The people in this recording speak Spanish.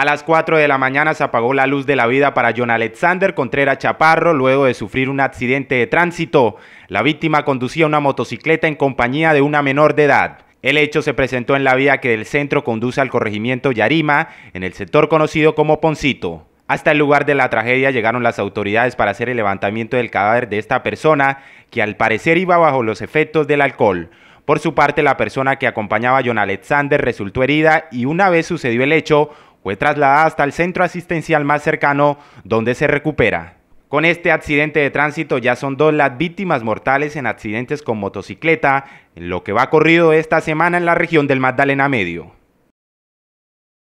A las 4 de la mañana se apagó la luz de la vida para John Alexander Contreras Chaparro luego de sufrir un accidente de tránsito. La víctima conducía una motocicleta en compañía de una menor de edad. El hecho se presentó en la vía que del centro conduce al corregimiento Yarima, en el sector conocido como Poncito. Hasta el lugar de la tragedia llegaron las autoridades para hacer el levantamiento del cadáver de esta persona, que al parecer iba bajo los efectos del alcohol. Por su parte, la persona que acompañaba a John Alexander resultó herida y una vez sucedió el hecho, fue trasladada hasta el centro asistencial más cercano donde se recupera. Con este accidente de tránsito ya son dos las víctimas mortales en accidentes con motocicleta, en lo que va corrido esta semana en la región del Magdalena Medio.